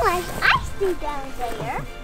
Oh, I, I see down there.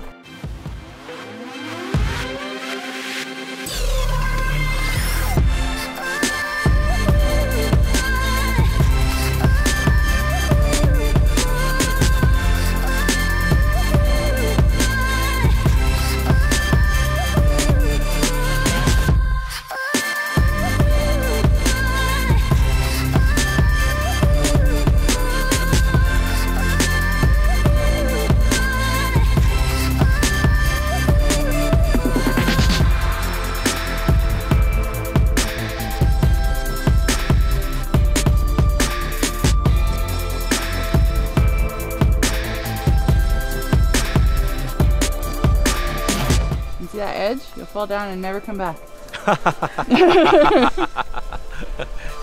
See that edge? You'll fall down and never come back.